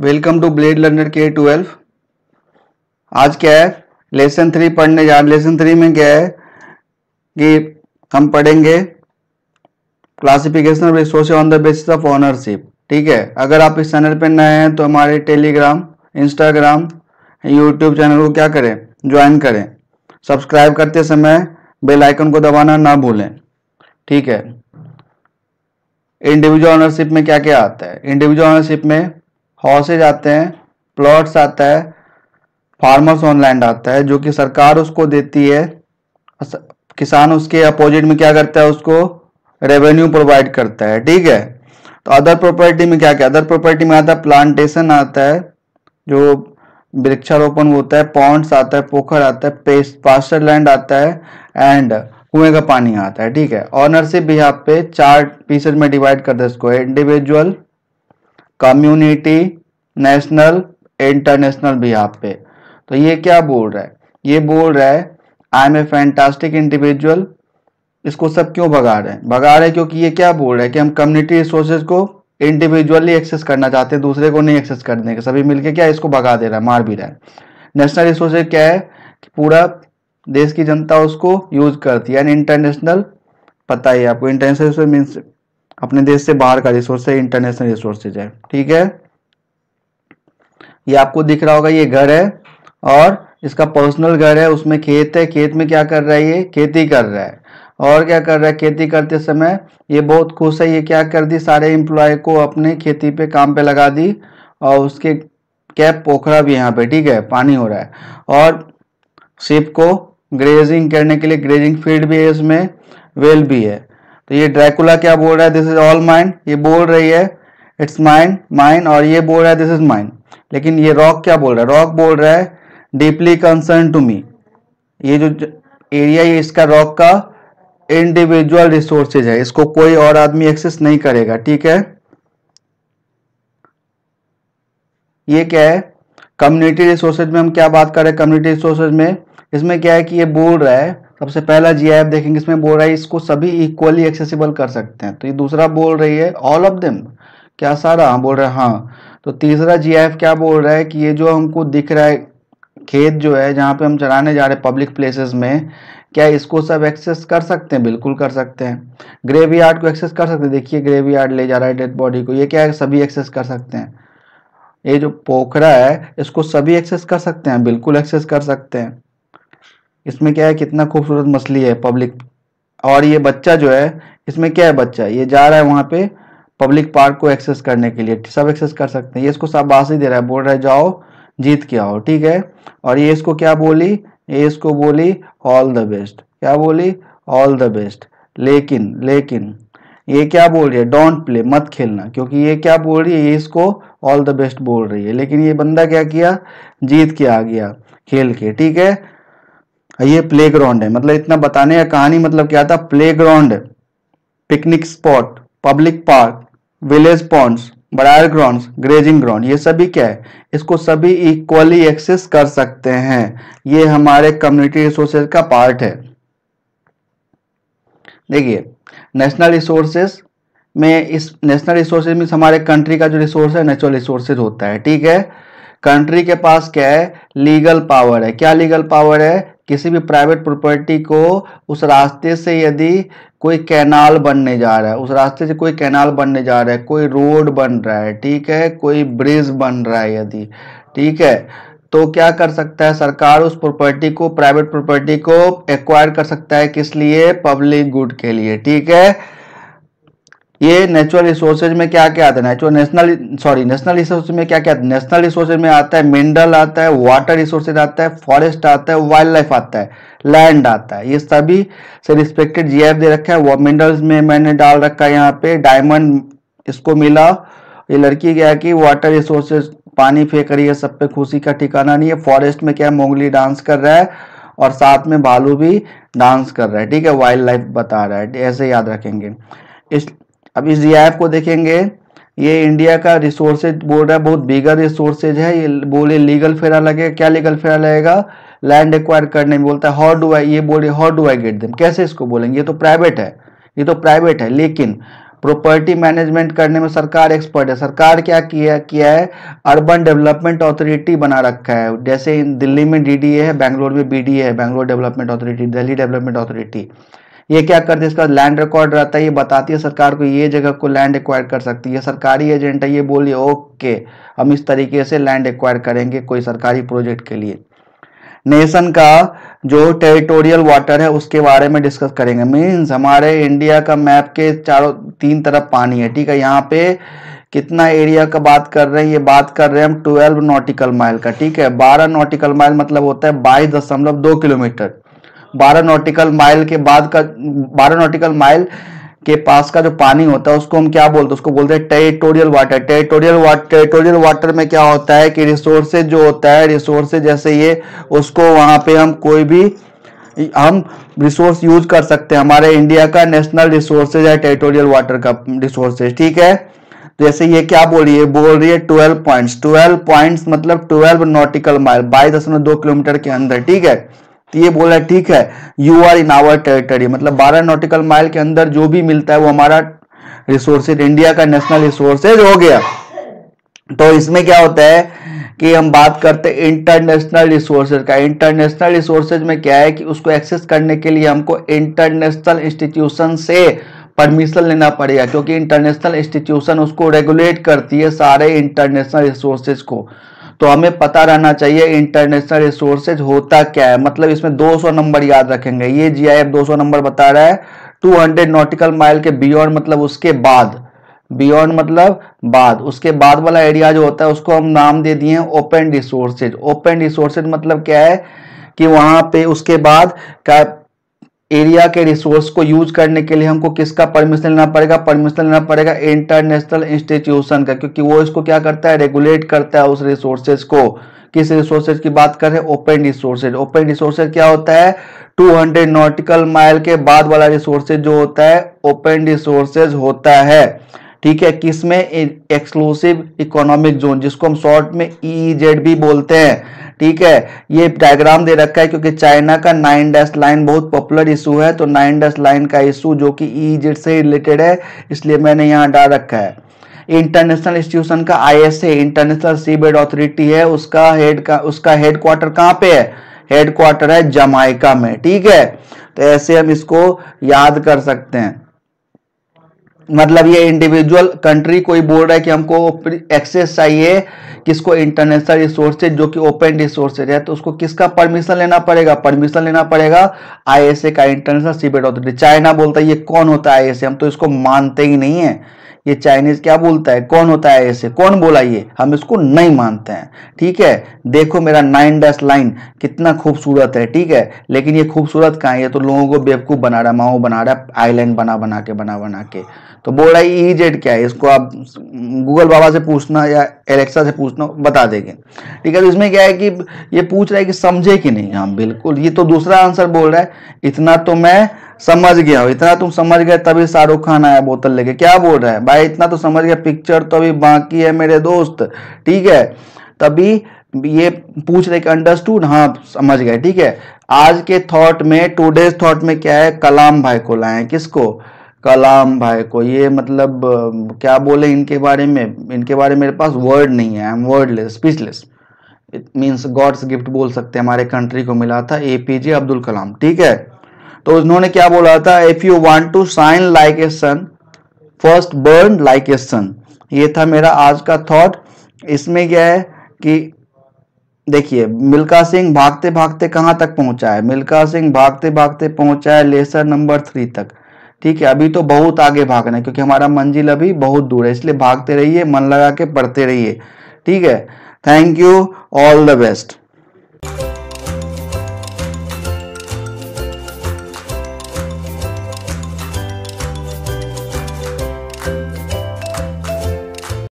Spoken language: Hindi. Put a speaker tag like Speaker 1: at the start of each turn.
Speaker 1: वेलकम टू ब्लेड लर्नर के ट्वेल्व। आज क्या है? लेसन थ्री पढ़ने जा लेसन थ्री में क्या है कि हम पढ़ेंगे classification of on the basis of ownership ठीक है? अगर आप इस चैनल पर नए हैं तो हमारे टेलीग्राम इंस्टाग्राम यूट्यूब चैनल को क्या करें? ज्वाइन करें। सब्सक्राइब करते समय बेल आइकन को दबाना ना भूलें। ठीक है? इंडिविजुअल ऑनरशिप में क्या क्या आता है? इंडिविजुअल ऑनरशिप में हाउसेज आते हैं, प्लॉट्स आता है, फार्मर्स ऑन लैंड आता है, जो कि सरकार उसको देती है। किसान उसके अपोजिट में क्या करता है, उसको रेवेन्यू प्रोवाइड करता है, ठीक है? तो अदर प्रॉपर्टी में क्या क्या अदर प्रॉपर्टी में आता है प्लांटेशन आता है, जो वृक्षारोपण होता है पॉन्ड्स आता है, पोखर आता है पास्टर लैंड आता है एंड कुएँ का पानी आता है, ठीक है? ऑनरशिप भी यहाँ पे चार पीसेज में डिवाइड कर दे इसको इंडिविजुअल कम्युनिटी नेशनल, इंटरनेशनल भी यहाँ पे। तो ये क्या बोल रहा है? ये बोल रहा है I am a fantastic individual इसको सब क्यों भगा रहे हैं? भगा रहे हैं क्योंकि ये क्या बोल रहा है कि हम कम्युनिटी रिसोर्सेज को इंडिविजुअली एक्सेस करना चाहते हैं, दूसरे को नहीं एक्सेस करने के। सभी मिलके क्या इसको भगा दे रहा है? मार भी रहा है। नेशनल रिसोर्सेज क्या है? कि पूरा देश की जनता उसको यूज़ करती है। यानी इंटरनेशनल पता ही आपको इंटरनेशनल मीन्स अपने देश से बाहर का रिसोर्स है इंटरनेशनल रिसोर्सेज है ठीक है? ये आपको दिख रहा होगा, ये घर है और इसका पर्सनल घर है, उसमें खेत है। खेत में क्या कर रहा है ये? खेती कर रहा है। और क्या कर रहा है? खेती करते समय ये बहुत खुश है, ये क्या कर दी? सारे एम्प्लॉय को अपने खेती पे काम पे लगा दी और उसके कैप पोखरा भी यहाँ पे, ठीक है? पानी हो रहा है। और शिप को ग्रेजिंग करने के लिए ग्रेजिंग फ़ील्ड भी है इसमें वेल भी है। तो ये ड्रैकुला क्या बोल रहा है? दिस इज़ ऑल माइंड ये बोल रही है इट्स माइंड माइंड और ये बोल रहा है दिस इज़ माइंड लेकिन ये रॉक क्या बोल रहा है? रॉक बोल रहा है डीपली कंसर्न टू मी ये जो एरिया ये इसका रॉक का इंडिविजुअल रिसोर्सेज है। इसको कोई और आदमी एक्सेस नहीं करेगा, ठीक है? ये क्या है? कम्युनिटी रिसोर्सेज में हम क्या बात कर रहे हैं? कम्युनिटी रिसोर्सेज में। इसमें क्या है कि ये बोल रहा है सबसे पहला जी देखेंगे, इसमें बोल रहा है इसको सभी इक्वली एक्सेसिबल कर सकते हैं। तो ये दूसरा बोल रही है ऑल ऑफ़ देम क्या सारा? हाँ बोल रहे है हाँ। तो तीसरा जी क्या बोल रहा है कि ये जो हमको दिख रहा है, खेत जो है, जहाँ पे हम चराने जा रहे हैं पब्लिक प्लेसेस में, क्या इसको सब एक्सेस कर सकते हैं? बिल्कुल कर सकते हैं। ग्रेवी यार्ड को एक्सेस कर सकते हैं। देखिए ग्रेवी यार्ड ले जा रहा है डेड बॉडी को। ये क्या है? सभी एक्सेस कर सकते हैं। ये जो पोखरा है, इसको सभी एक्सेस कर सकते हैं। बिल्कुल एक्सेस कर सकते हैं। इसमें क्या है, कितना खूबसूरत मछली है पब्लिक और ये बच्चा जो है, इसमें क्या है बच्चा? ये जा रहा है वहाँ पे पब्लिक पार्क को एक्सेस करने के लिए। सब एक्सेस कर सकते हैं। ये इसको शाबाशी दे रहा है। बोल रहा है, जाओ, जीत के आओ। ठीक है? और ये इसको क्या बोली? ये इसको बोली ऑल द बेस्ट क्या बोली? ऑल द बेस्ट लेकिन लेकिन, ये क्या बोल रही है? डोंट प्ले मत खेलना। क्योंकि ये क्या बोल रही है? ये इसको ऑल द बेस्ट बोल रही है। लेकिन ये बंदा क्या किया? जीत के आ गया खेल के। ठीक है? ये प्ले ग्राउंड है। मतलब इतना बताने का कहानी मतलब क्या था? Playground picnic spot public park village ponds burial ground grazing ground ये सभी क्या है? इसको सभी इक्वली एक्सेस कर सकते हैं। ये हमारे कम्युनिटी रिसोर्सेज का पार्ट है। देखिए नेशनल रिसोर्सेज में इस नेशनल रिसोर्सेज में हमारे कंट्री का जो रिसोर्स है नेचुरल रिसोर्सेज होता है। ठीक है? कंट्री के पास क्या है? लीगल पावर है। क्या लीगल पावर है? किसी भी प्राइवेट प्रॉपर्टी को उस रास्ते से यदि कोई कैनाल बनने जा रहा है, उस रास्ते से कोई कैनाल बनने जा रहा है, कोई रोड बन रहा है, ठीक है, कोई ब्रिज बन रहा है यदि, ठीक है तो क्या कर सकता है सरकार उस प्रॉपर्टी को प्राइवेट प्रॉपर्टी को एक्वायर कर सकता है किस लिए? पब्लिक गुड के लिए, ठीक है? ये नेचुरल रिसोर्सेज में क्या क्या आता है? Natural national sorry national resource में क्या क्या आता है? नेशनल रिसोर्सेज में आता है मिनरल आता है वाटर रिसोर्सेज आता है फॉरेस्ट आता है वाइल्ड लाइफ आता है लैंड आता है। ये सभी से रिस्पेक्टेड जीएफ दे रखा है। वो मिनरल्स में मैंने डाल रखा है यहाँ पे। डायमंड इसको मिला। ये लड़की गया कि? वाटर रिसोर्सेज पानी फेंक रही है सब पे। खुशी का ठिकाना नहीं है। फॉरेस्ट में क्या मोंगली डांस कर रहा है और साथ में भालू भी डांस कर रहा है। ठीक है? वाइल्ड लाइफ बता रहा है। ऐसे याद रखेंगे। इस अब इस जी को देखेंगे, ये इंडिया का रिसोर्सेज बोल रहा है, बहुत बिगर रिसोर्सेज है, ये बोले लीगल फेरा लगेगा क्या लीगल फेरा लगेगा? लैंड एक्वायर करने में बोलता है हाउ डू आई ये बोले how do I get them कैसे इसको बोलेंगे? ये तो प्राइवेट है, ये तो प्राइवेट है, लेकिन प्रॉपर्टी मैनेजमेंट करने में सरकार एक्सपर्ट है। सरकार क्या किया किया है? अर्बन डेवलपमेंट अथॉरिटी बना रखा है। जैसे दिल्ली में डीडीए है बैंगलोर में बीडीए है Bangalore development authority Delhi development authority ये क्या करती है इसका लैंड रिकॉर्ड रहता है, ये बताती है सरकार को, ये जगह को लैंड एक्वायर कर सकती है। सरकारी एजेंट है, ये बोलिए ओके हम इस तरीके से लैंड एक्वायर करेंगे कोई सरकारी प्रोजेक्ट के लिए. नेशन का जो टेरिटोरियल वाटर है, उसके बारे में डिस्कस करेंगे। मीन्स हमारे इंडिया का मैप के चारों, तीन तरफ़ पानी है, ठीक है? यहाँ पे कितना एरिया का बात कर रहे हैं? ये बात कर रहे हैं हम ट्वेल्व नॉटिकल माइल का, ठीक है? बारह नॉटिकल माइल मतलब होता है बाईस दशमलव दो किलोमीटर। बारह नॉटिकल माइल के बाद का, बारह नॉटिकल माइल के पास का जो पानी होता है, उसको हम क्या बोलते हैं? उसको बोलते हैं territorial water. Territorial water territorial water में क्या होता है कि रिसोर्सेज जो होता है, रिसोर्सेज जैसे ये, उसको वहाँ पे हम कोई भी, हम रिसोर्स यूज़ कर सकते हैं। हमारे इंडिया का नेशनल रिसोर्सेज है टेरिटोरियल वाटर का रिसोर्सेज, ठीक है? तो जैसे ये क्या बोल रही है? बोल रही है ट्वेल्व पॉइंट्स। ट्वेल्व पॉइंट्स मतलब ट्वेल्व नॉटिकल माइल, बाईस दशमलव दो किलोमीटर के अंदर, ठीक है? तो ये बोला ठीक है you are in our territory मतलब 12 नॉटिकल माइल के अंदर जो भी मिलता है, वो हमारा रिसोर्सेज इंडिया का नेशनल रिसोर्सेज हो गया। तो इसमें क्या होता है कि हम बात करते हैं इंटरनेशनल रिसोर्सेज का। इंटरनेशनल रिसोर्सेज में क्या है कि उसको एक्सेस करने के लिए हमको इंटरनेशनल इंस्टीट्यूशन से परमिशन लेना पड़ेगा, क्योंकि इंटरनेशनल इंस्टीट्यूशन उसको रेगुलेट करती है सारे इंटरनेशनल रिसोर्सेज को। तो हमें पता रहना चाहिए इंटरनेशनल रिसोर्सेज होता क्या है। मतलब इसमें 200 नंबर याद रखेंगे। ये जी आई 200 नंबर बता रहा है। 200 नॉटिकल माइल के बियॉन्ड मतलब उसके बाद। बियॉन्ड मतलब बाद। उसके बाद वाला एरिया जो होता है, उसको हम नाम दे दिए ओपन रिसोर्सेज ओपन रिसोर्सेज मतलब क्या है कि वहाँ पे उसके बाद का एरिया के रिसोर्स को यूज़ करने के लिए हमको किसका परमिशन लेना पड़ेगा? परमिशन लेना पड़ेगा इंटरनेशनल इंस्टीट्यूशन का, क्योंकि वो इसको क्या करता है? रेगुलेट करता है उस रिसोर्सेज को। किस रिसोर्सेज की बात कर रहे हैं? Open resources. ओपन रिसोर्सेज क्या होता है? 200 नॉटिकल माइल के बाद वाला रिसोर्सेज जो होता है, ओपन रिसोर्सेज होता है। ठीक है, किसमें? एक्सक्लूसिव इकोनॉमिक जोन जिसको हम शॉर्ट में ईजेड e भी बोलते हैं। ठीक है, ये डायग्राम दे रखा है क्योंकि चाइना का नाइन डैश लाइन बहुत पॉपुलर इशू है तो नाइन डैश लाइन का इशू जो कि ईजेड e से रिलेटेड है, इसलिए मैंने यहाँ डाल रखा है। इंटरनेशनल इंस्टीट्यूशन का आईएसए इंटरनेशनल सीबेड अथॉरिटी है, उसका हेड का, उसका हेडक्वार्टर कहाँ पे है? हेडक्वार्टर है जमाइका में। ठीक है तो ऐसे हम इसको याद कर सकते हैं। मतलब ये इंडिविजुअल कंट्री कोई बोल रहा है कि हमको एक्सेस चाहिए किसको इंटरनेशनल रिसोर्सेज जो कि ओपन रिसोर्सेज है तो उसको किसका परमिशन लेना पड़ेगा? परमिशन लेना पड़ेगा आईएसए का इंटरनेशनल सीबेट ऑथोरिटी चाइना बोलता है, ये कौन होता है आईएसए हम तो इसको मानते ही नहीं है। ये चाइनीज़ क्या बोलता है? कौन होता है ऐसे कौन बोला ये? हम इसको नहीं मानते हैं। ठीक है? देखो मेरा नाइन डैश लाइन कितना खूबसूरत है, ठीक है? लेकिन ये खूबसूरत कहाँ है? ये तो लोगों को बेवकूफ़ बना रहा माओ बना रहा आईलैंड बना बना के, बना बना के। तो बोल रहा है ई जेड क्या है? इसको आप गूगल बाबा से पूछना या एलेक्सा से पूछना, बता देंगे। ठीक है? तो इसमें क्या है कि ये पूछ रहा है कि समझे कि नहीं? हाँ बिल्कुल। ये तो दूसरा आंसर बोल रहा है, इतना तो मैं समझ गया हूँ। इतना तुम समझ गए, तभी शाहरुख खान आया बोतल लेके। क्या बोल रहा है? भाई, इतना तो समझ गया। पिक्चर तो अभी बाकी है मेरे दोस्त, ठीक है? तभी ये पूछ रहे कि अंडरस्टूड हाँ समझ गए, ठीक है? आज के थॉट में टूडेज थॉट में क्या है? कलाम भाई को लाए। किसको? कलाम भाई को। ये मतलब क्या बोले इनके बारे में? इनके बारे में मेरे पास वर्ड नहीं है। I am wordless speechless it means God's gift बोल सकते हैं। हमारे कंट्री को मिला था एपीजे अब्दुल कलाम ठीक है? तो उन्होंने क्या बोला था? If you want to shine like a sun first burn like a sun ये था मेरा आज का थॉट इसमें क्या है कि देखिए मिल्का सिंह भागते भागते कहाँ तक पहुँचा है? मिल्का सिंह भागते भागते पहुँचा है लेसर नंबर थ्री तक। ठीक है, अभी तो बहुत आगे भागना है, क्योंकि हमारा मंजिल अभी बहुत दूर है, इसलिए भागते रहिए, मन लगा के पढ़ते रहिए। ठीक है thank you all the best